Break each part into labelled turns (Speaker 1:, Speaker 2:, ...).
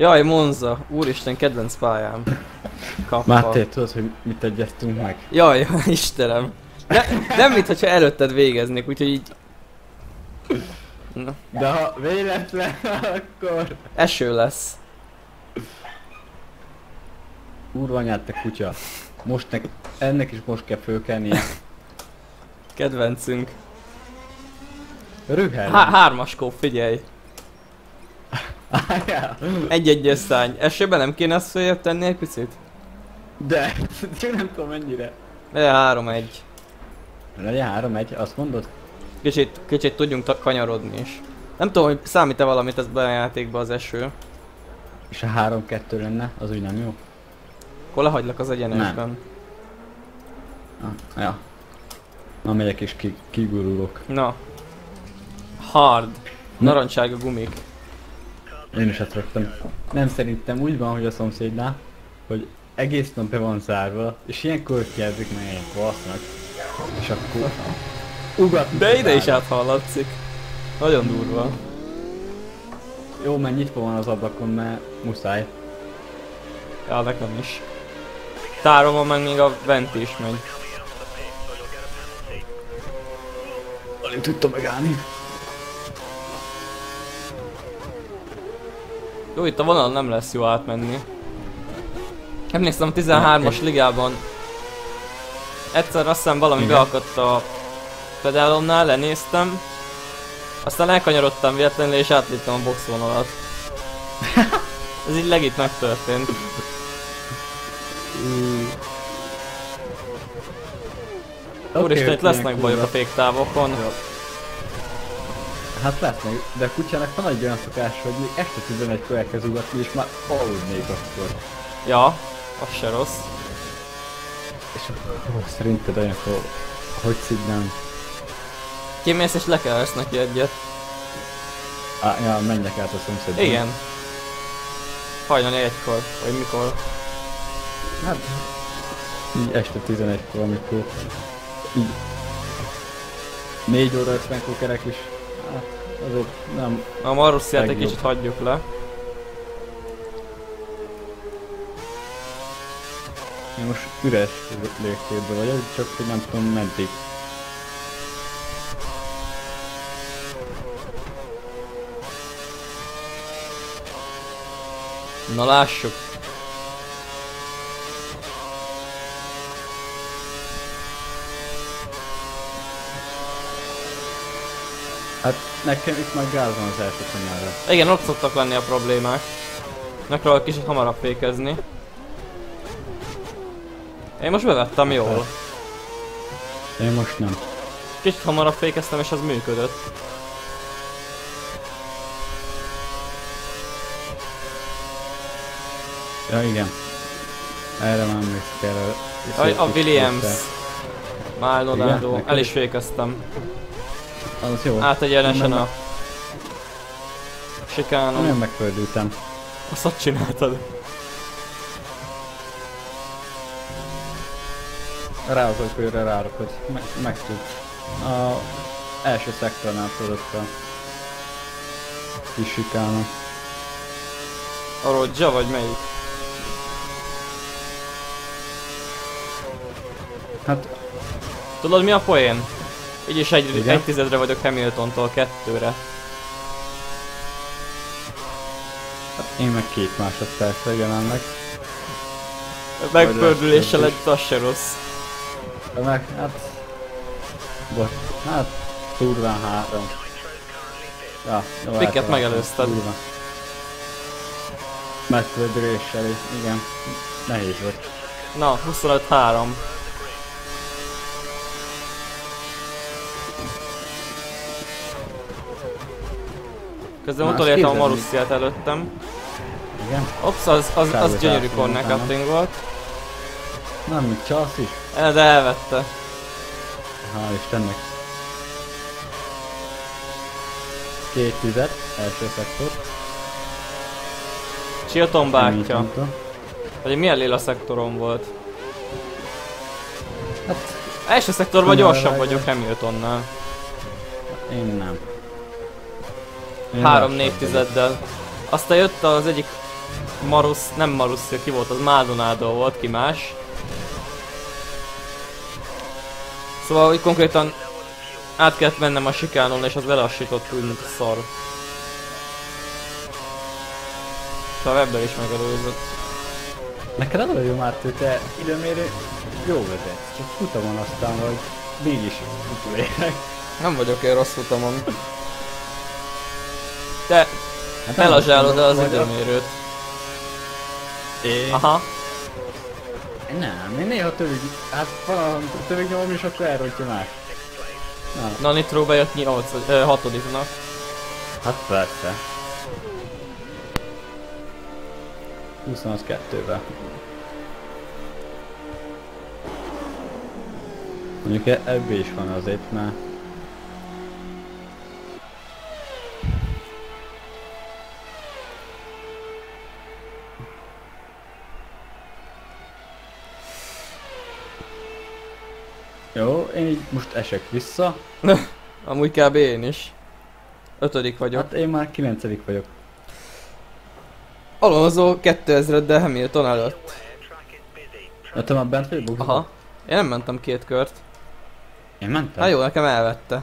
Speaker 1: Jaj, Monza. Úristen, kedvenc pályám. Kappa.
Speaker 2: Máté, tudod, hogy mit egyeztünk meg?
Speaker 1: Jaj, Istenem. Ne, nem mit, hogyha előtted végeznék, úgyhogy így... Na,
Speaker 2: De ha véletlen, akkor...
Speaker 1: eső lesz.
Speaker 2: Úrvanyát, te kutya. Most nek, ennek is most kell fölkelnie.
Speaker 1: Kedvencünk.
Speaker 2: Rühel.
Speaker 1: Há hármas kóp, figyelj.
Speaker 2: Ájá.
Speaker 1: Egy-egyes szány. Esőben nem kéne ezt följebb tenni egy picit?
Speaker 2: De, csak nem tudom mennyire.
Speaker 1: De három-egy.
Speaker 2: Legyen három egy, azt mondod?
Speaker 1: Kicsit, kicsit tudjunk kanyarodni is. Nem tudom, hogy számít-e valamit ez be a játékba az eső.
Speaker 2: És a három kettő lenne, az úgy nem jó?
Speaker 1: Akkor lehagylak az egyenesben.
Speaker 2: Ah, ja. Na megyek és ki, kigurulok.
Speaker 1: Na. Hard. Narancsága gumik.
Speaker 2: Én is ezt raktam. Nem szerintem úgy van, hogy a szomszédnál, hogy egész nap be van zárva, és ilyenkor kezdik meg egy basznak. És akkor ugatni.
Speaker 1: De ide is áthallatszik. Nagyon durva.
Speaker 2: Jó, mert nyitva van az ablakon, mert muszáj.
Speaker 1: Ja, nekem is. Tárolva meg még a vent is megy.
Speaker 2: Alig tudtam megállni.
Speaker 1: Jó, itt a vonal nem lesz jó átmenni. Emlékszem a 13-as ligában. Egyszer azt hiszem valami
Speaker 2: Igen.
Speaker 1: beakadt a pedálomnál, lenéztem. Aztán elkanyarodtam véletlenül és átléptem a boxvonalat. Ez így legit megtörtént. Úristen, itt lesznek bajok a féktávokon.
Speaker 2: Jó. Hát lesznek, de a kutyának van egy olyan szokás, hogy még este 11-kor elkezd ugatni, és már aludnék akkor.
Speaker 1: Ja, az se rossz.
Speaker 2: És akkor szerinted olyankor, hogy szidnám?
Speaker 1: Kimész és lekelesz neki egyet.
Speaker 2: Á, ja, menjek át a szomszédba.
Speaker 1: Igen. Hajnali egykor, vagy mikor.
Speaker 2: Hát, így este 11-kor, amikor így 4 óra 50-kor kerek is. Azért nem,
Speaker 1: A Marussiát egy kicsit hagyjuk le.
Speaker 2: én most üres légtérben vagyok, csak hogy nem tudom meddig.
Speaker 1: Na lássuk.
Speaker 2: Hát nekem itt már gáz van az első kanyarra.
Speaker 1: Igen, ott szoktak lenni a problémák. Megpróbálok kicsit hamarabb fékezni. Én most bevettem jól.
Speaker 2: Én most nem.
Speaker 1: Kicsit hamarabb fékeztem és az működött.
Speaker 2: Ja igen. Erre már emlékszik erre.
Speaker 1: Aj, a Williams.
Speaker 2: Igen,
Speaker 1: El is fékeztem.
Speaker 2: Az jó.
Speaker 1: Át egyenesen a
Speaker 2: Nem
Speaker 1: sikánon.
Speaker 2: megfördültem.
Speaker 1: Azt ott csináltad.
Speaker 2: Rá az autóra rárakod. Meg, meg tud. A első szektornál tudott a kis sikánon.
Speaker 1: A Rodja vagy melyik?
Speaker 2: Hát
Speaker 1: Tudod mi a poén? Így is egy,
Speaker 2: Igen?
Speaker 1: egy tizedre vagyok Hamiltontól kettőre.
Speaker 2: én meg két másodpercre jelenleg.
Speaker 1: Megpördüléssel egy az se rossz.
Speaker 2: De meg hát... Bocs, hát durván három. Ja, jó, általában
Speaker 1: megelőzted.
Speaker 2: durván. Megpördüléssel is, igen. Nehéz volt.
Speaker 1: Na, 25-3. Közben utolértem a Marussiát előttem.
Speaker 2: Igen?
Speaker 1: Ops, az, az, az gyönyörű corner cutting volt.
Speaker 2: Nem, mit csalsz is?
Speaker 1: De elvette.
Speaker 2: Hál' Istennek. Két tized, első szektor.
Speaker 1: Chilton bátyja. Vagy milyen lila szektorom volt.
Speaker 2: Hát,
Speaker 1: Első szektorban gyorsabb vagyok Hamiltonnál.
Speaker 2: én nem. Én
Speaker 1: 3-4
Speaker 2: lassabb vagyok.
Speaker 1: tizeddel. Aztán jött az egyik Marus, nem Marus, ki volt, az Maldonado volt, ki más. Szóval, hogy konkrétan át kellett mennem a sikánon, és az lelassított úgy, mint a szar. Szóval ebből is megelőzött.
Speaker 2: Neked arra jó már, hogy te időmérő jó vezetsz, csak futamon aztán vagy mégis utolérek.
Speaker 1: Nem vagyok én rossz futamon. Te
Speaker 2: Hát nem
Speaker 1: elazsálod el az időmérőt.
Speaker 2: Én?
Speaker 1: Aha.
Speaker 2: Nem, én néha tövig, hát van tövig nyomom és akkor elrontja más. Na,
Speaker 1: Na Nitro bejött 8, ö, hatodiknak.
Speaker 2: hát persze. 22-ben. Mondjuk e- ebbe is van azért, mert Jó, én így most esek vissza.
Speaker 1: Amúgy kb. én is. Ötödik vagyok.
Speaker 2: Hát én már 9 vagyok.
Speaker 1: Alonso 2000 de Hamilton előtt.
Speaker 2: Ja, te már bent vagy boxban?
Speaker 1: Aha. Én nem mentem két kört.
Speaker 2: Én mentem?
Speaker 1: Hát jó, nekem elvette.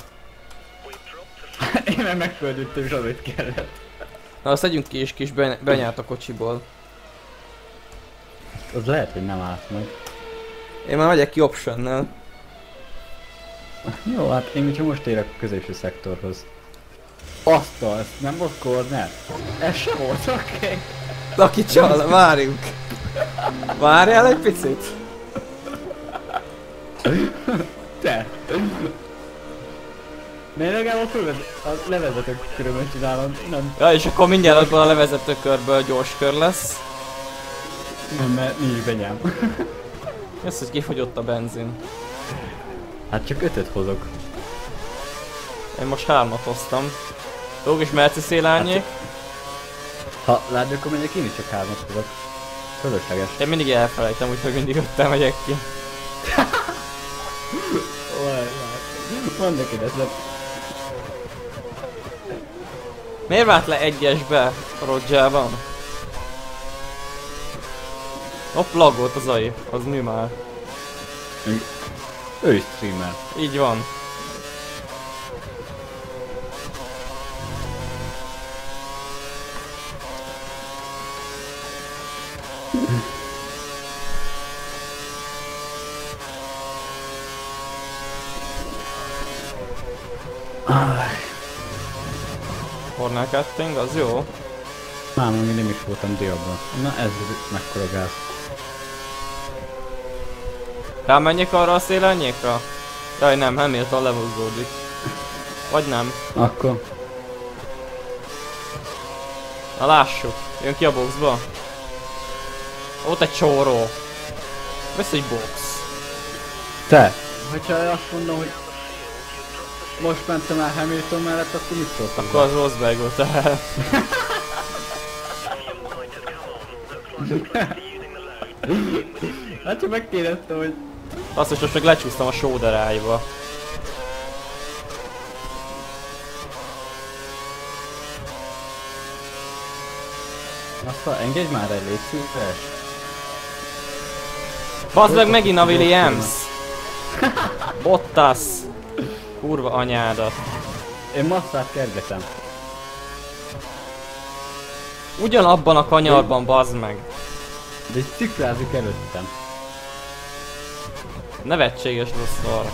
Speaker 2: Én meg megföldültem és azért kellett.
Speaker 1: Na azt együnk ki is kis be- benyárt a kocsiból.
Speaker 2: Az lehet, hogy nem állt meg.
Speaker 1: Én már megyek ki optionnel.
Speaker 2: Jó, hát én hogyha most érek a középső szektorhoz. Azt az, nem volt corner? Ez se volt, oké. Okay.
Speaker 1: Laki csal, várjunk. Várjál egy picit.
Speaker 2: Te! Miért legalább fölvez... a levezető körülbelül csinálom? Nem,
Speaker 1: Ja, és akkor mindjárt abban a levezető körből gyors kör lesz.
Speaker 2: nem, mert nincs benyám.
Speaker 1: Ez, hogy kifogyott a benzin.
Speaker 2: Hát csak ötöt hozok.
Speaker 1: Én most hármat hoztam. Dolg is merci szélárnyék.
Speaker 2: Ha látod, akkor megyek én is csak hármat hozok. Fölösleges.
Speaker 1: Én mindig elfelejtem, úgyhogy mindig öttel megyek ki.
Speaker 2: Van neked ez lett.
Speaker 1: Miért vált le egyesbe a Rodzsában? Hopp, lagolt az AI, az mi már?
Speaker 2: Ő is streamer.
Speaker 1: Így van. Cornell cutting, az jó.
Speaker 2: Már még nem is voltam diabban. Na ez mekkora gáz.
Speaker 1: Rámenjek arra a szélányékra? Jaj nem, Hamilton lehúzódik. Vagy nem.
Speaker 2: Akkor.
Speaker 1: Na lássuk. Jön ki a boxba. Ott egy csóró. Vesz egy box.
Speaker 2: Te! Hogyha azt mondom, hogy most mentem el Hamilton mellett, akkor mit szólsz?
Speaker 1: Akkor az Rosberg volt el.
Speaker 2: Hát csak megkérdeztem, hogy
Speaker 1: Azt is most meg lecsúsztam a sóderájba.
Speaker 2: azt a, engedj már el, légy szíves.
Speaker 1: Bazd meg megint a Williams! Bottas! Kurva anyádat.
Speaker 2: Én masszát kergetem.
Speaker 1: Ugyanabban a kanyarban, bazd meg.
Speaker 2: De egy ciklázik előttem.
Speaker 1: Nevetséges rossz arra.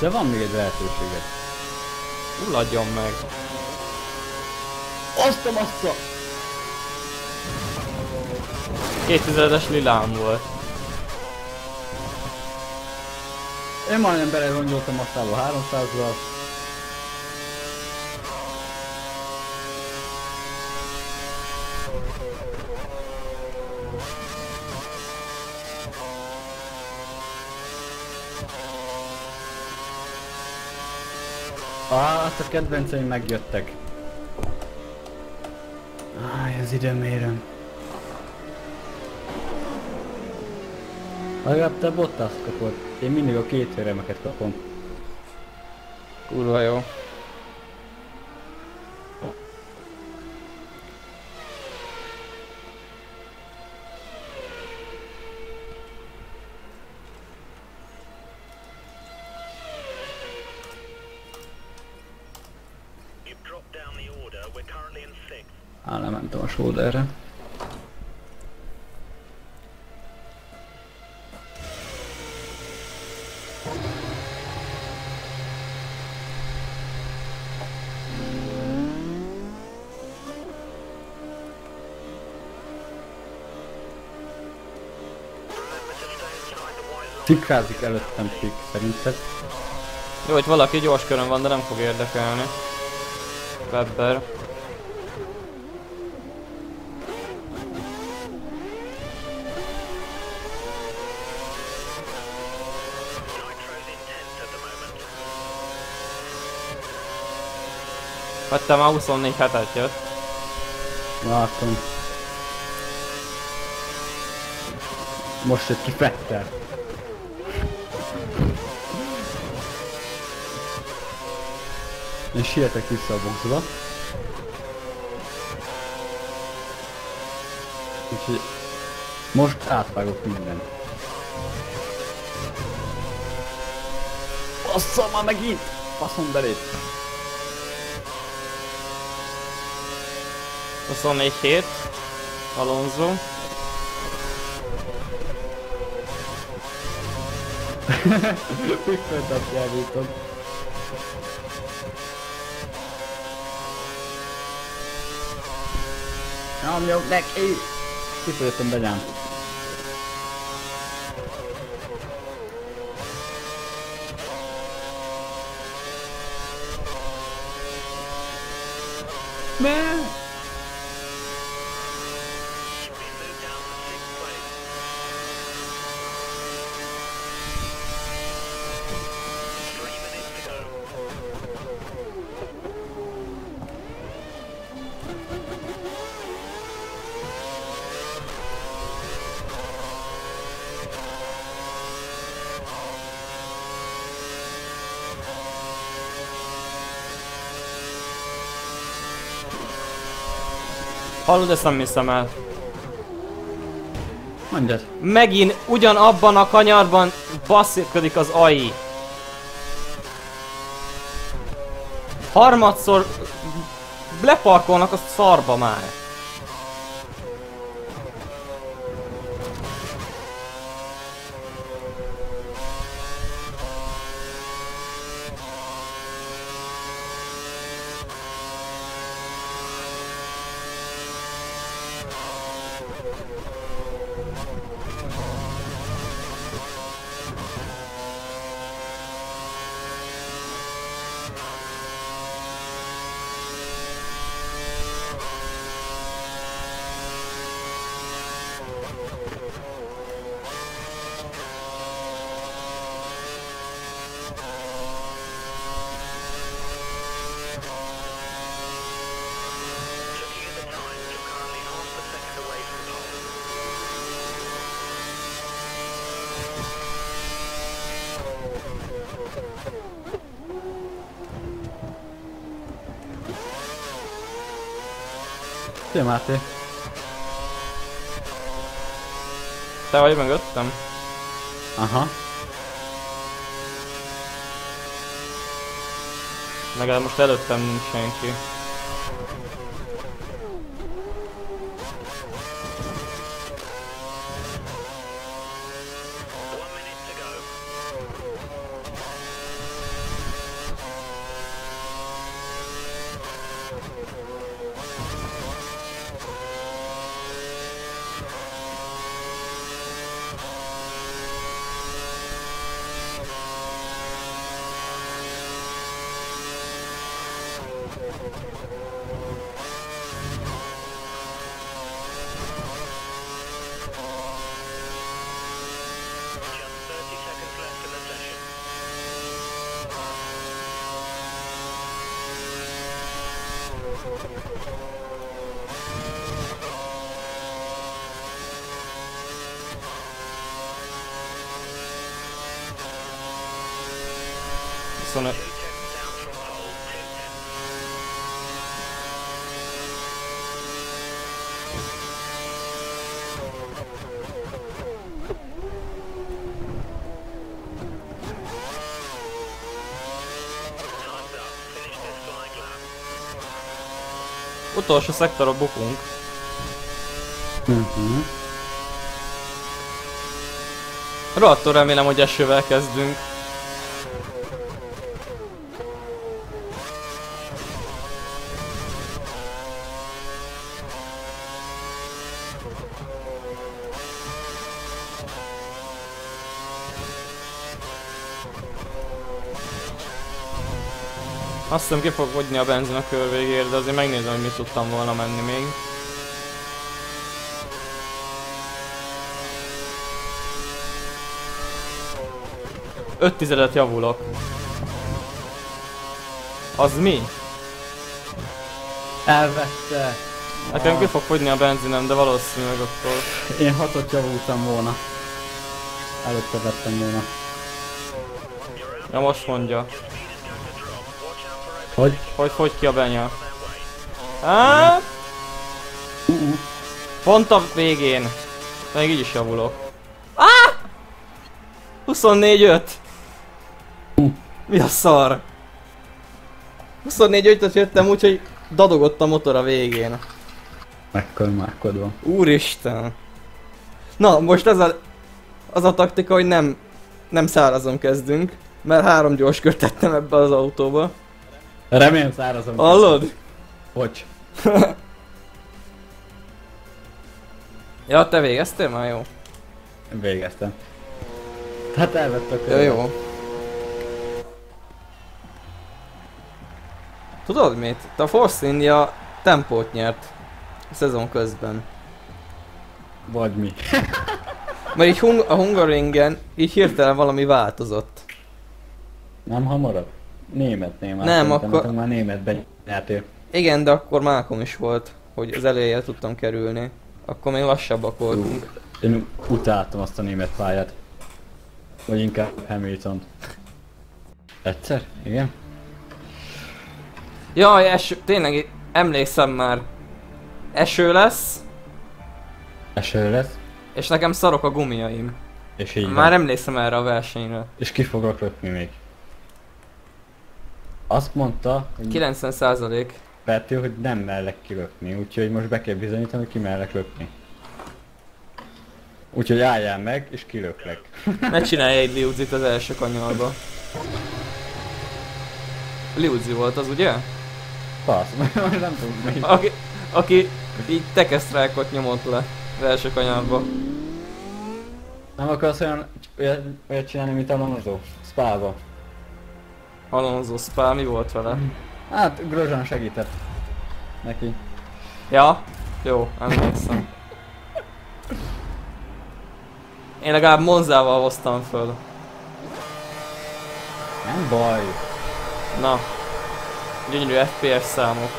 Speaker 2: De van még egy lehetőséged.
Speaker 1: Ulladjon meg.
Speaker 2: Azt a massza!
Speaker 1: 2000-es lilám volt.
Speaker 2: Én majdnem belerongyoltam masszába 300-ral. Ah, azt a kedvenceim megjöttek. Áj, az időmérem. Legalább te Bottas kapod. Én mindig a két kapom.
Speaker 1: Kurva jó.
Speaker 2: Lementem a shoulderre. Tikrázik előttem pik, szerinted?
Speaker 1: Jó, hogy valaki gyors körön van, de nem fog érdekelni. Webber. Vettem már 24 hetet jött.
Speaker 2: Látom. Most jött ki Fettel. Én sietek vissza a boxba. Úgyhogy most átvágok mindent. Basszom már megint! Baszom belét!
Speaker 1: 24 hét. Alonso.
Speaker 2: Piffentet javítom. Nyomjuk neki! Kifőztem begyám. Man!
Speaker 1: Hallod, ezt nem hiszem el.
Speaker 2: Mondjad.
Speaker 1: Megint ugyanabban a kanyarban basszirkodik az AI. Harmadszor leparkolnak a szarba már.
Speaker 2: Szia Máté.
Speaker 1: Te vagy mögöttem?
Speaker 2: Aha.
Speaker 1: Legalább most előttem nincs senki. Viszont utolsó szektorba bukunk.
Speaker 2: Mhm.
Speaker 1: Rohadtul remélem, hogy esővel kezdünk. Azt hiszem ki fog fogyni a benzin a kör végéért, de azért megnézem, hogy mit tudtam volna menni még. Öt tizedet javulok. Az mi?
Speaker 2: Elvette.
Speaker 1: Nekem ki fog fogyni a benzinem, de valószínűleg akkor...
Speaker 2: Én hatot javultam volna. Előtte vettem volna.
Speaker 1: Ja most mondja.
Speaker 2: Hogy?
Speaker 1: Hogy fogy ki a benya? Á,
Speaker 2: Uh-uh.
Speaker 1: pont a végén. Még így is javulok. Á! 24-5. Mi a szar? 24-5-öt jöttem úgy, hogy dadogott a motor a végén.
Speaker 2: Megkölmálkodva.
Speaker 1: Úristen. Na, most ez a, az a taktika, hogy nem, nem szárazon kezdünk. Mert három gyors kört tettem ebbe az autóba.
Speaker 2: Remélem szárazom.
Speaker 1: Hallod?
Speaker 2: Hogy?
Speaker 1: Ja, te végeztél már? Jó.
Speaker 2: Végeztem. Hát elvette a
Speaker 1: Jó. Tudod mit? Te a Force India tempót nyert a szezon közben.
Speaker 2: Vagy mi.
Speaker 1: Mert így hung- a Hungaringen így hirtelen valami változott.
Speaker 2: Nem hamarabb? Német, német.
Speaker 1: Nem, akkor-
Speaker 2: már németben nyertél.
Speaker 1: Igen, de akkor Malcolm is volt, hogy az elejére tudtam kerülni. Akkor még lassabbak voltunk.
Speaker 2: Én utáltam azt a német pályát. Vagy inkább hamilton Egyszer? Igen?
Speaker 1: Jaj, eső, tényleg emlékszem már. Eső lesz,
Speaker 2: Eső lesz.
Speaker 1: és nekem szarok a gumiaim.
Speaker 2: És így
Speaker 1: Már
Speaker 2: van.
Speaker 1: emlékszem erre a versenyre.
Speaker 2: És ki fogok még. Azt mondta, hogy
Speaker 1: 90 százalék.
Speaker 2: Peti, hogy nem mellek kilökni, úgyhogy most be kell bizonyítani, hogy ki mellek lökni. Úgyhogy álljál meg, és kilöklek.
Speaker 1: Ne csinálj egy liuzit az első kanyarba. Liuzi volt az, ugye?
Speaker 2: Fasz, most nem tudom mi.
Speaker 1: Aki, aki így tekesztrákot nyomott le az első kanyarba.
Speaker 2: Nem akarsz olyan, olyat, csinálni, mint Alonso? Spába.
Speaker 1: Alonso Spa, mi volt vele?
Speaker 2: Hát, Grozsán segített. Neki.
Speaker 1: Ja? Jó, emlékszem. Én legalább Monzával hoztam föl.
Speaker 2: Nem baj.
Speaker 1: Na. Gyönyörű FPS számok.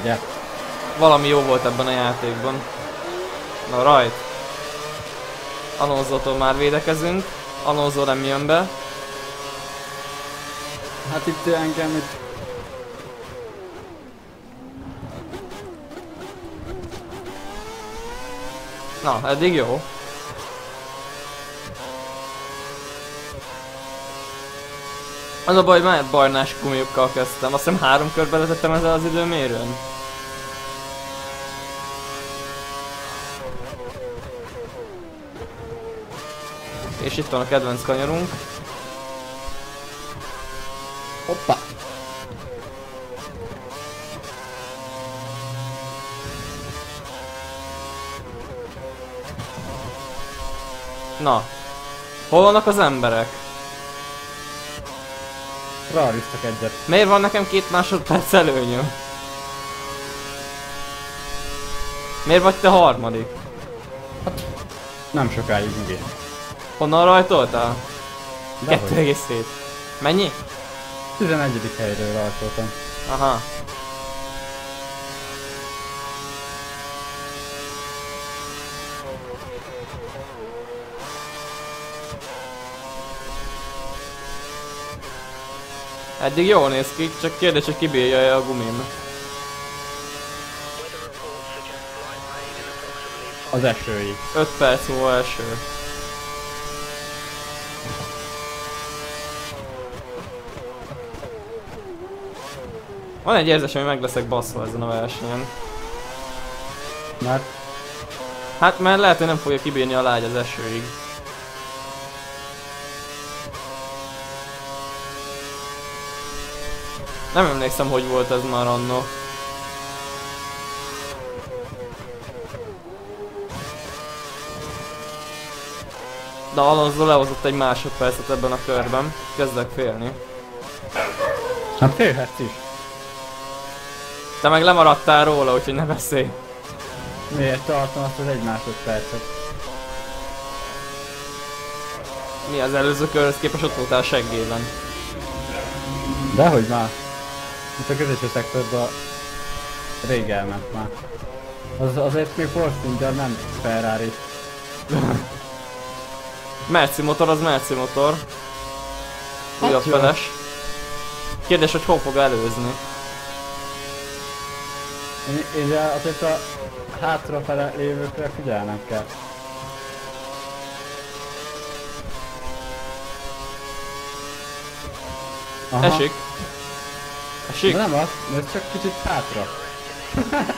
Speaker 2: Ugye?
Speaker 1: Valami jó volt ebben a játékban. Na rajt. Alonso-tól már védekezünk. Alonso nem jön be.
Speaker 2: Hát itt engem itt...
Speaker 1: Na, eddig jó. Az a baj, már barnás gumiokkal kezdtem. Azt hiszem három körbe vezettem ezzel az időmérőn. És itt van a kedvenc kanyarunk. Na. Hol vannak az emberek?
Speaker 2: Ráriztak egyet.
Speaker 1: Miért van nekem két másodperc előnyöm? Miért vagy te harmadik?
Speaker 2: Nem sokáig igen.
Speaker 1: Honnan rajtoltál?
Speaker 2: Dehogy.
Speaker 1: 2,7. Mennyi?
Speaker 2: 11. helyről rajtoltam.
Speaker 1: Aha. Eddig jól néz ki, csak kérdés, hogy kibírja-e a gumim.
Speaker 2: Az esőig.
Speaker 1: 5 perc múlva első. Van egy érzésem, hogy meg leszek baszva ezen a versenyen.
Speaker 2: Mert
Speaker 1: Hát mert lehet, hogy nem fogja kibírni a lágy az esőig. Nem emlékszem, hogy volt ez már annó. De Alonso lehozott egy másodpercet ebben a körben. Kezdek félni.
Speaker 2: hát félhetsz is.
Speaker 1: Te meg lemaradtál róla, úgyhogy ne beszélj.
Speaker 2: Miért tartom azt az egy másodpercet?
Speaker 1: Mi az előző körhöz képest ott voltál seggében.
Speaker 2: Dehogy már. Itt a közösségi szektorban rég elment már. Az, azért még Force nem Ferrari.
Speaker 1: Merci motor az Merci motor. Újabb
Speaker 2: Hát jó.
Speaker 1: feles. Kérdés, hogy hol fog előzni.
Speaker 2: Én, én azért a hátrafele lévőkre figyelnem kell. Aha.
Speaker 1: Esik. Esik?
Speaker 2: De nem az, de ez csak kicsit hátra.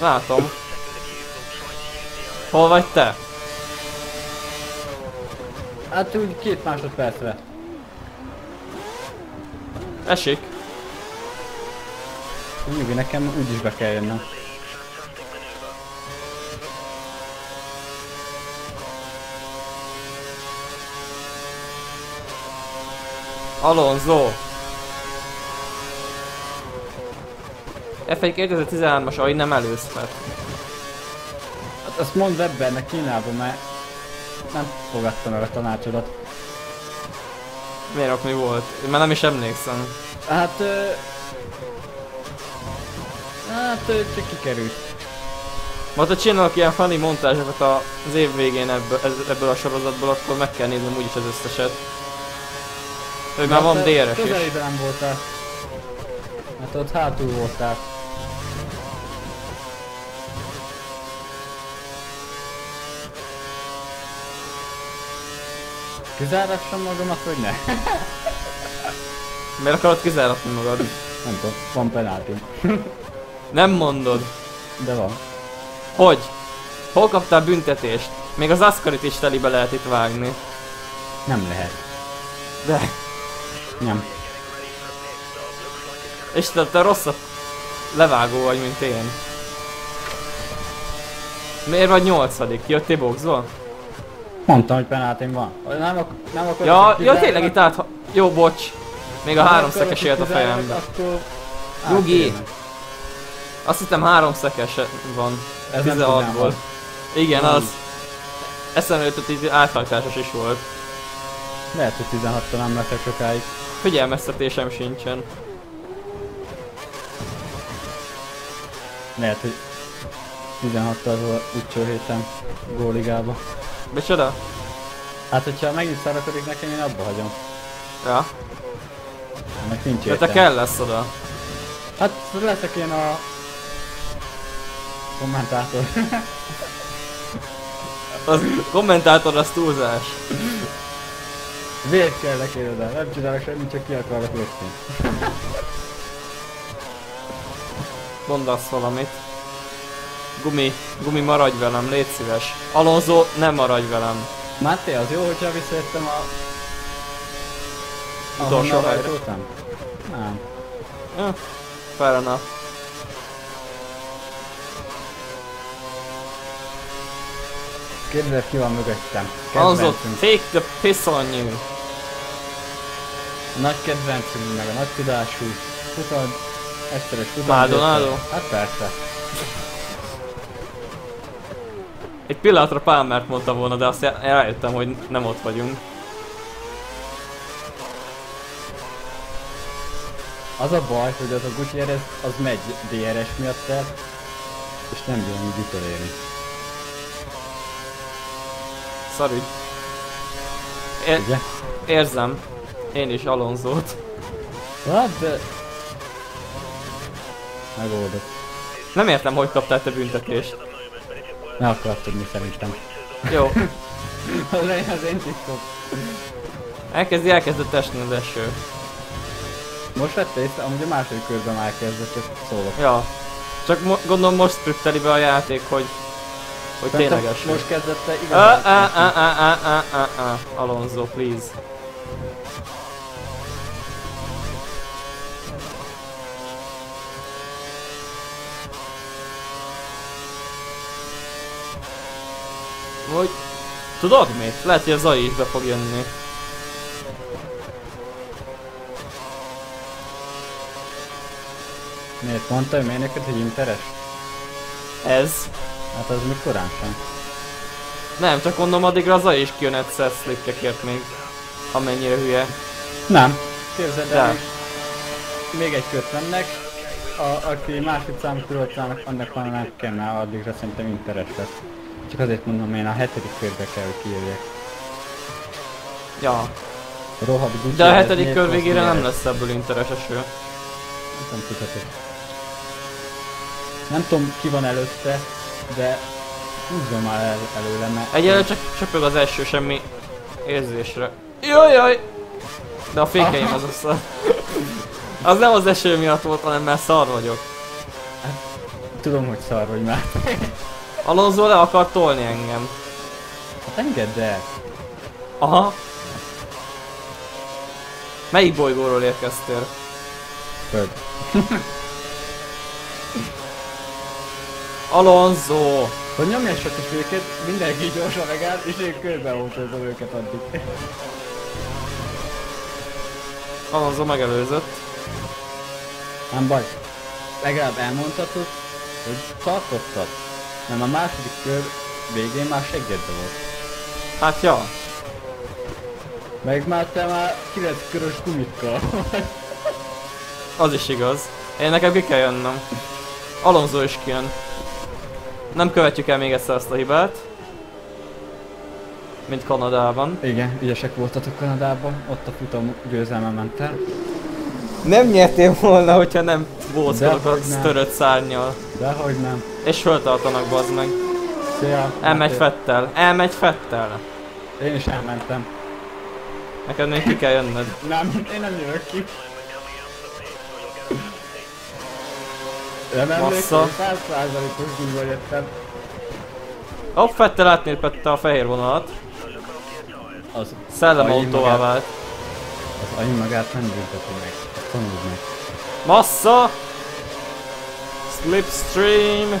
Speaker 1: Látom. Hol vagy te?
Speaker 2: Hát úgy két másodpercre.
Speaker 1: Esik.
Speaker 2: Nyugi, nekem úgyis be kell jönnöm.
Speaker 1: Alonso. F1 2013-as, ahogy nem előzhet.
Speaker 2: Hát azt mondd Webbernek Kínában, mert nem fogadta meg a tanácsodat.
Speaker 1: Miért ok mi volt? Én már nem is emlékszem.
Speaker 2: Hát... Ö... Hát ö, csak kikerült.
Speaker 1: Majd ha csinálok ilyen funny montázsokat az év végén ebből, ebből a sorozatból, akkor meg kell néznem úgyis az összeset. Hogy már van DRS is.
Speaker 2: Közelében voltál. Hát ott hátul voltál. Kizárassam magamat, vagy ne?
Speaker 1: Miért akarod kizáratni magad?
Speaker 2: Nem tudom, van penalty.
Speaker 1: Nem mondod.
Speaker 2: De van.
Speaker 1: Hogy? Hol kaptál büntetést? Még az Ascarit is telibe lehet itt vágni.
Speaker 2: Nem lehet.
Speaker 1: De...
Speaker 2: Nem.
Speaker 1: És te, rosszabb levágó vagy, mint én. Miért vagy nyolcadik? Jöttél boxból?
Speaker 2: Mondtam, hogy penaltym van. Nem, ak- nem akarok,
Speaker 1: Ja, ja tényleg itt át... Jó, bocs. Még a három szekes élt a fejembe. Nyugi.
Speaker 2: átjönnek.
Speaker 1: Azt hittem három szekes van.
Speaker 2: Ez nem
Speaker 1: 16-ból.
Speaker 2: tudom,
Speaker 1: Igen, az. Eszembe jutott, hogy áthajtásos is volt.
Speaker 2: Lehet, hogy 16 nem leszek sokáig.
Speaker 1: Figyelmeztetésem sincsen.
Speaker 2: Lehet, hogy 16-tal volt utcsó héten góligába.
Speaker 1: Micsoda?
Speaker 2: Hát, hogyha megint szarakodik nekem, én abba hagyom.
Speaker 1: Ja.
Speaker 2: Ennek nincs
Speaker 1: De
Speaker 2: értelme.
Speaker 1: te kell lesz oda.
Speaker 2: Hát leszek én a... kommentátor.
Speaker 1: Az kommentátor az túlzás.
Speaker 2: Miért kellek én oda? Nem csinálok semmit, csak ki akarok lökni.
Speaker 1: Mondasz valamit. Gumi, Gumi maradj velem, légy szíves. Alonso, nem maradj velem.
Speaker 2: Máté, az jó, hogyha visszajöttem a...
Speaker 1: Utolsó helyre.
Speaker 2: rajtoltam? Nem.
Speaker 1: Ja, fair enough.
Speaker 2: Kérdezz ki van mögöttem.
Speaker 1: Alonso, take the piss on you.
Speaker 2: A nagy kedvencünk, meg a nagy tudású. Futad, egyszeres futad.
Speaker 1: Maldonado?
Speaker 2: Hát persze.
Speaker 1: Egy pillanatra Palmert mondta volna, de azt eljöttem, hogy nem ott vagyunk.
Speaker 2: Az a baj, hogy az a Gutierrez, az megy DRS miatt el, és nem jön úgy utolérni.
Speaker 1: Szarügy. É-
Speaker 2: Ugye?
Speaker 1: érzem. Én is Alonzót.
Speaker 2: Hát, de... Megoldott.
Speaker 1: Nem értem, hogy kaptál te büntetést.
Speaker 2: Ne akarod tudni szerintem.
Speaker 1: Jó,
Speaker 2: Az én, az én titkom.
Speaker 1: elkezdi, elkezdett esni az eső.
Speaker 2: Most vette észre, amúgy a második körben már kezdett, ezt szólok.
Speaker 1: Ja. Csak mo gondolom most scripteli be a játék, hogy... Hogy tényleges.
Speaker 2: Most
Speaker 1: Ah,
Speaker 2: igazán.
Speaker 1: ah, ah, ah, ah, ah, ah, ah. Alonso, please. Vagy... Tudod mit? Lehet, hogy a Zai is be fog jönni.
Speaker 2: Miért mondta ő miért neked, hogy interes?
Speaker 1: Ez.
Speaker 2: Hát az még korán sem.
Speaker 1: Nem, csak mondom addigra a Zai is kijön egyszer slippekért még. Amennyire hülye.
Speaker 2: Nem. Képzeld el, még, még egy kört mennek, a, aki másik számú pilótának, annak van már addigra szerintem interes lesz. Csak azért mondom, én a hetedik körbe kell, hogy kijöjjek.
Speaker 1: Ja.
Speaker 2: Rohadt Gucci,
Speaker 1: De a hetedik kör végére nem
Speaker 2: méret?
Speaker 1: lesz ebből intereseső.
Speaker 2: Nem tudhatok. Nem tudom ki van előtte, de húzzon már el, előle, mert...
Speaker 1: Egyelőre csak csöpög az első semmi érzésre. Jajjaj! De a fékeim az szar. Az nem az eső miatt volt, hanem mert szar vagyok.
Speaker 2: Tudom, hogy szar vagy már.
Speaker 1: Alonso le akar tolni engem.
Speaker 2: Hát engedd el.
Speaker 1: Aha. Melyik bolygóról érkeztél?
Speaker 2: Föld.
Speaker 1: Alonso!
Speaker 2: Hogy nyomjassak is őket, mindenki gyorsan megáll, és én körbeautózom őket addig.
Speaker 1: Alonso megelőzött.
Speaker 2: Nem baj. Legalább elmondhatod, hogy tartottad. Nem a második kör végén már seggedbe volt.
Speaker 1: Hát ja.
Speaker 2: Meg már te már 9 körös gumikkal.
Speaker 1: Az is igaz. Én nekem ki kell jönnöm. Alonso is kijön. Nem követjük el még egyszer azt a hibát. Mint Kanadában.
Speaker 2: Igen, ügyesek voltatok Kanadában, ott a futam győzelme ment el.
Speaker 1: Nem nyertél volna, hogyha nem bóckodok a törött szárnyal.
Speaker 2: Dehogy nem.
Speaker 1: És föltartanak bazd meg.
Speaker 2: Szia.
Speaker 1: Elmegy. Fettel. Elmegy Fettel.
Speaker 2: Én is elmentem.
Speaker 1: Neked még ki kell jönnöd.
Speaker 2: Nem, én nem jövök ki. Nem emlékszem,
Speaker 1: Massza.
Speaker 2: 100%-os gumba jöttem.
Speaker 1: Hopp, Fettel átnépette a fehér vonalat.
Speaker 2: Az,
Speaker 1: Szellemautóvá vált.
Speaker 2: az annyi magát nem bünteti meg. Tanuld meg.
Speaker 1: Massa! Slipstream!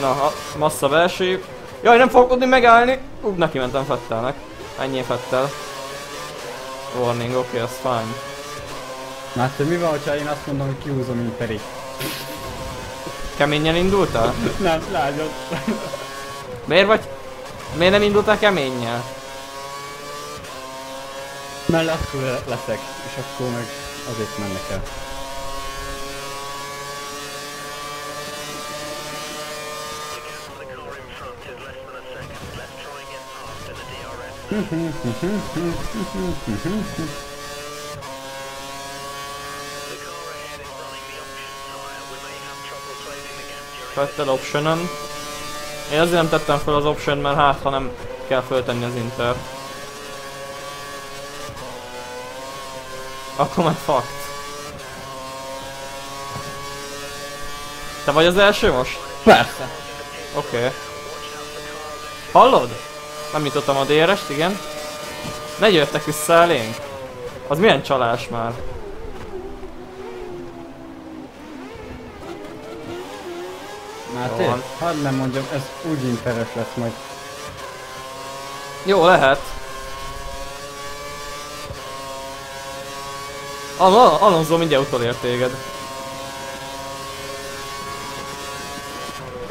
Speaker 1: Na, a massza verső. Jaj, nem fogok tudni megállni! Ú, neki mentem Fettelnek. Ennyi Fettel. Warning, oké, okay, az fine.
Speaker 2: Máté, mi van, ha én azt mondom, hogy kihúzom Interi?
Speaker 1: Keményen indultál?
Speaker 2: Nem, lágyod.
Speaker 1: Miért vagy? Miért nem indultál keménnyel?
Speaker 2: Mert lassú le- leszek, és akkor meg azért mennek el.
Speaker 1: Fettel optionon. Én azért nem tettem fel az option, mert hát ha nem kell föltenni az inter. Akkor már fakt. Te vagy az első most?
Speaker 2: Persze.
Speaker 1: Oké. Okay. Hallod? Nem nyitottam a DRS-t, igen. Ne jöttek vissza elénk. Az milyen csalás már?
Speaker 2: Máté, hadd nem mondjam, ez úgy interes lesz majd.
Speaker 1: Jó, lehet. Al Al Alonso mindjárt utolér téged.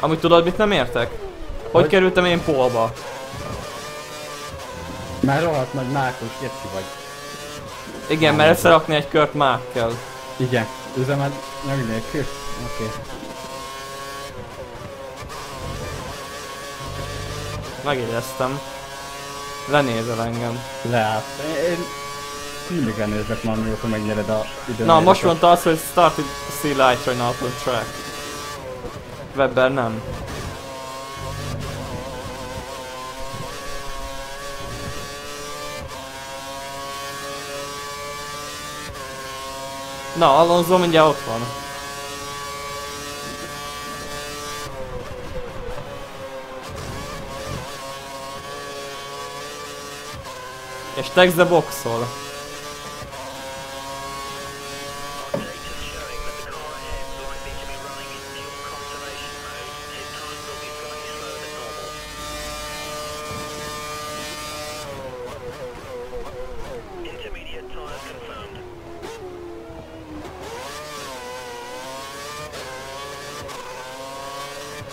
Speaker 1: Amúgy tudod mit nem értek? Hogy,
Speaker 2: Hogy?
Speaker 1: kerültem én polba?
Speaker 2: Már rohadt nagy mákos, geci vagy.
Speaker 1: Igen, mert összerakni egy kört már kell.
Speaker 2: Igen, üzemed nyug nélkül? Oké. Okay.
Speaker 1: Megéreztem. Lenézel engem.
Speaker 2: Leállt. Én mindig elnézlek már, mióta megnyered a időn.
Speaker 1: Na, most mondta azt, hogy started still light right now on track. Webber nem. Na, Alonso mindjárt ott van. És Tex the Boxol.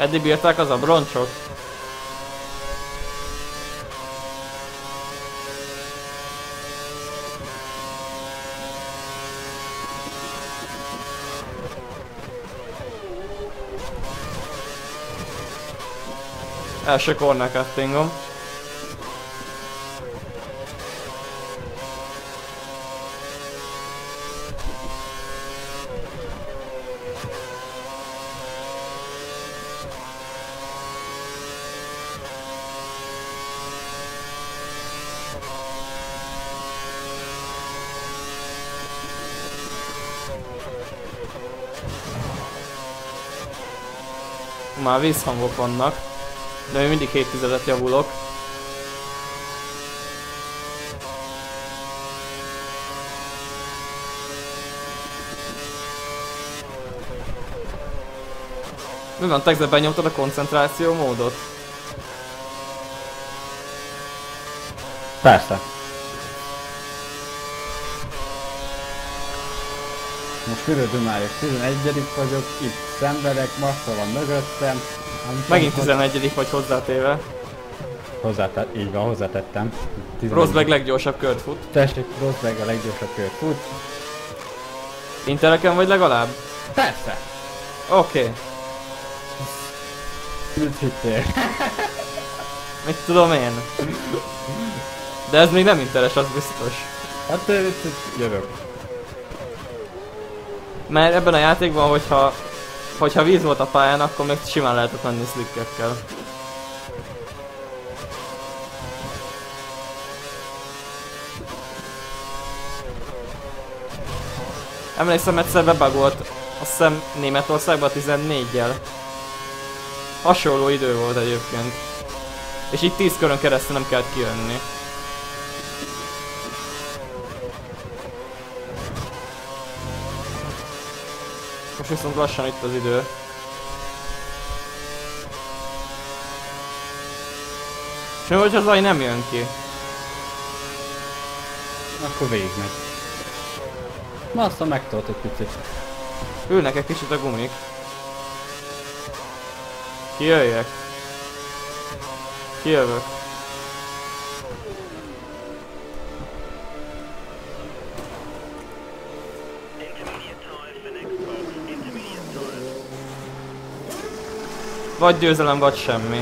Speaker 1: Eddig bírták az a broncsok? Első corner cuttingom. Már vízhangok vannak. De még mindig 7 tizedet javulok. Mi van, Texas benyomtad a koncentráció módot?
Speaker 2: Persze. Most már 11 vagyok, itt szenvedek, Massa van mögöttem.
Speaker 1: Megint
Speaker 2: tudom,
Speaker 1: 11 vagy hozzátéve.
Speaker 2: Hozzátett, így van, hozzátettem. 11.
Speaker 1: Rosberg leggyorsabb kört fut.
Speaker 2: Tessék, Rosberg a leggyorsabb kört fut.
Speaker 1: Intereken vagy legalább?
Speaker 2: Persze!
Speaker 1: Oké. Okay.
Speaker 2: Mit hittél?
Speaker 1: Mit tudom én? De ez még nem interes, az biztos.
Speaker 2: Hát jövök.
Speaker 1: Mert ebben a játékban, hogyha, hogyha víz volt a pályán, akkor még simán lehetett menni slickekkel. Emlékszem egyszer bebagolt, azt hiszem Németországban 14-jel. Hasonló idő volt egyébként. És így 10 körön keresztül nem kellett kijönni. Viszont lassan itt az idő. És mi, hogyha Zaj nem jön ki?
Speaker 2: Akkor végig megy. Massa megtolt egy picit.
Speaker 1: Ülnek egy kicsit a gumik. Kijöjjek. Kijövök. Vagy győzelem, vagy semmi.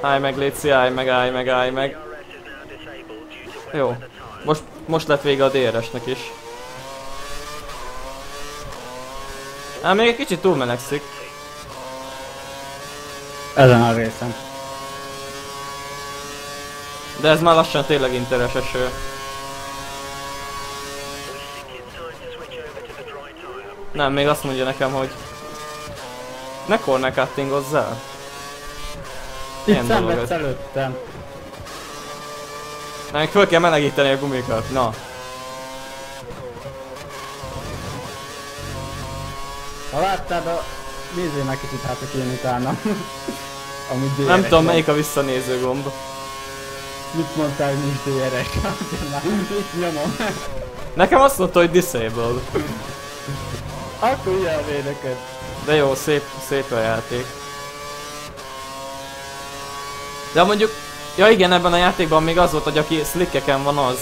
Speaker 1: Állj meg, Léci, állj meg, állj meg, állj meg. Jó. Most, most lett vége a DRS-nek is. Ám még egy kicsit túlmelegszik.
Speaker 2: Ezen a részen.
Speaker 1: De ez már lassan tényleg interes eső. Nem, még azt mondja nekem, hogy... Ne corner cuttingozzál. Ilyen
Speaker 2: Itt szenvedsz előttem.
Speaker 1: Még föl kell melegíteni a gumikat. Na.
Speaker 2: Ha láttad a... Nézzél meg kicsit hát, hogy én utána. Amúgy
Speaker 1: Nem tudom melyik a visszanéző gomb.
Speaker 2: Mit mondtál, hogy nincs? Már Itt nyomom.
Speaker 1: Nekem azt mondta, hogy disabled.
Speaker 2: Akkor ilyen védeket.
Speaker 1: De jó, szép, szép a játék. De mondjuk... Ja igen, ebben a játékban még az volt, hogy aki slickeken van az.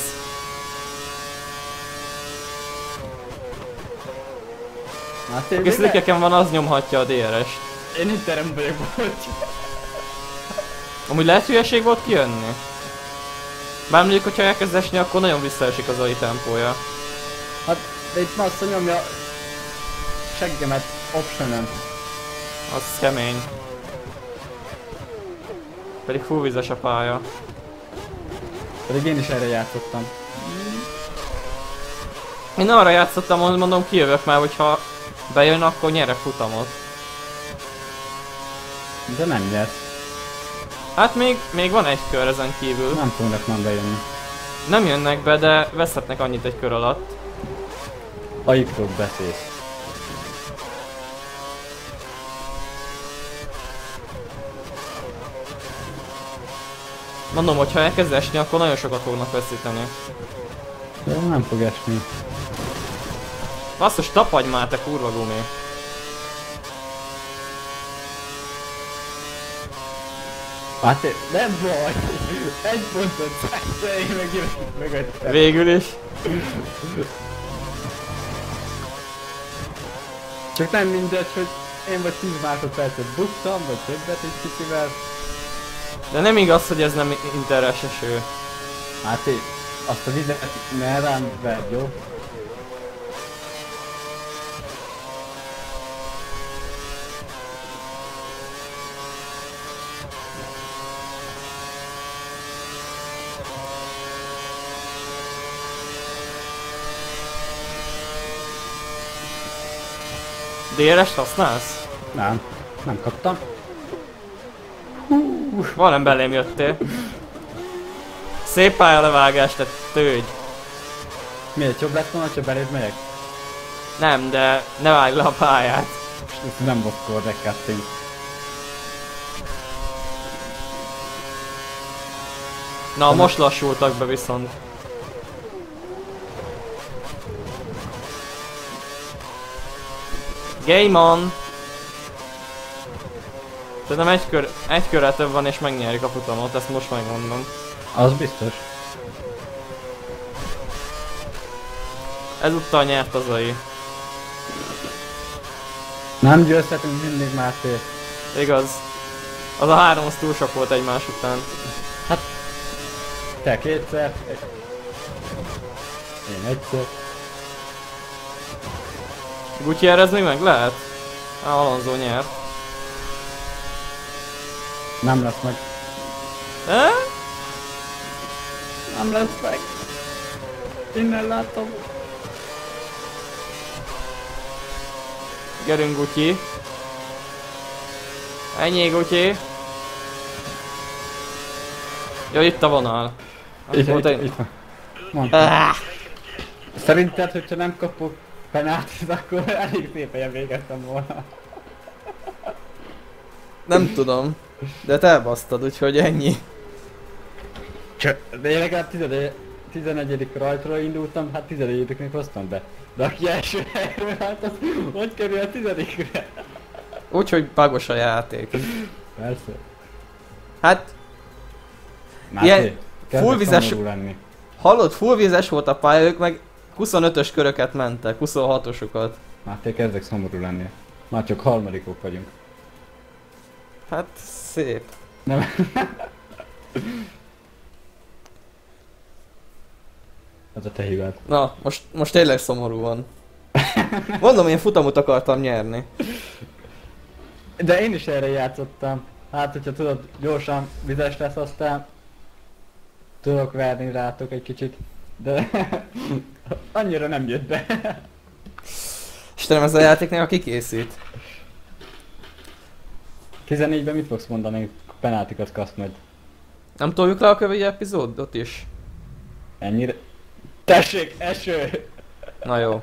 Speaker 2: Hát
Speaker 1: Aki slickeken van az nyomhatja a DRS-t.
Speaker 2: Én interem vagyok volt.
Speaker 1: Amúgy lehet hülyeség volt kijönni? Bár mondjuk, hogyha elkezd esni, akkor nagyon visszaesik az AI tempója.
Speaker 2: Hát, de itt Massa nyomja seggemet optionen.
Speaker 1: Az kemény. Pedig fullvizes a pálya.
Speaker 2: Pedig én is erre játszottam.
Speaker 1: Én arra játszottam, mondom kijövök már, hogyha bejön, akkor nyerek futamot.
Speaker 2: De nem nyersz.
Speaker 1: Hát még, még van egy kör ezen kívül.
Speaker 2: Nem fognak már bejönni.
Speaker 1: Nem jönnek be, de veszhetnek annyit egy kör alatt.
Speaker 2: Aikról beszélsz.
Speaker 1: Mondom, hogyha elkezd esni, akkor nagyon sokat fognak veszíteni.
Speaker 2: De nem fog esni.
Speaker 1: Basszus, tapadj már, te kurva gumi.
Speaker 2: Hát nem baj! Egy pontot de én meg mögöttem.
Speaker 1: Végül is.
Speaker 2: Csak nem mindegy, hogy én vagy 10 másodpercet buktam, vagy többet egy kicsivel.
Speaker 1: De nem igaz, hogy ez nem interes eső.
Speaker 2: Hát én azt a vizet ne rám jó?
Speaker 1: DRS-t használsz?
Speaker 2: Nem, nem kaptam.
Speaker 1: Valami belém jöttél. Szép pályalevágás, te tőgy.
Speaker 2: Miért jobb lett volna, ha beléd megyek?
Speaker 1: Nem, de ne vágj le a pályát.
Speaker 2: Ez nem volt cutting.
Speaker 1: Na, most lassultak be viszont. Game on! Szerintem egy, kör, egy körre több van és megnyerik a futamot, ezt most megmondom.
Speaker 2: Az biztos.
Speaker 1: Ezúttal nyert az AI.
Speaker 2: Nem győzhetünk mindig Máté.
Speaker 1: Igaz. Az a három az túl sok volt egymás után.
Speaker 2: Te kétszer. Én egyszer.
Speaker 1: Gutierrez még meg lehet? Alonso nyert.
Speaker 2: Nem lesz meg.
Speaker 1: Eh?
Speaker 2: Nem lesz meg. Innen látom.
Speaker 1: Gyerünk Gutyi. Ennyi Gutyi. Jó, itt a vonal.
Speaker 2: Itt,
Speaker 1: Akkor
Speaker 2: itt,
Speaker 1: te-
Speaker 2: itt. Mondtam.
Speaker 1: Ah,
Speaker 2: Szerinted, hogyha nem kapok penáltit, akkor elég szép helyen végeztem volna.
Speaker 1: nem tudom. De te elbasztad, úgyhogy ennyi.
Speaker 2: De én legalább 11. 11. rajtról indultam, hát 11 hoztam be. De aki első helyről hát az hogy kerül a 10 -re?
Speaker 1: Úgyhogy pagos a játék.
Speaker 2: Persze.
Speaker 1: Hát,
Speaker 2: Máté,
Speaker 1: Ilyen
Speaker 2: kezdek
Speaker 1: full vizes-
Speaker 2: szomorú lenni.
Speaker 1: hallod, full vízes volt a pálya, ők meg 25-ös köröket mentek, 26-osokat.
Speaker 2: Máté, kezdek szomorú lenni. Már csak harmadikok vagyunk.
Speaker 1: Hát, szép.
Speaker 2: Nem. Ez a te hibád.
Speaker 1: Na, most, most tényleg szomorú van. Mondom, én futamot akartam nyerni.
Speaker 2: De én is erre játszottam. Hát, hogyha tudod, gyorsan vizes lesz, aztán tudok verni rátok egy kicsit. De annyira nem jött be.
Speaker 1: Istenem, ez a játéknél aki készít?
Speaker 2: 14-ben mit fogsz mondani? Penáltikat kapsz majd.
Speaker 1: Nem toljuk le a következő epizódot is?
Speaker 2: Ennyire... Tessék, eső!
Speaker 1: Na jó.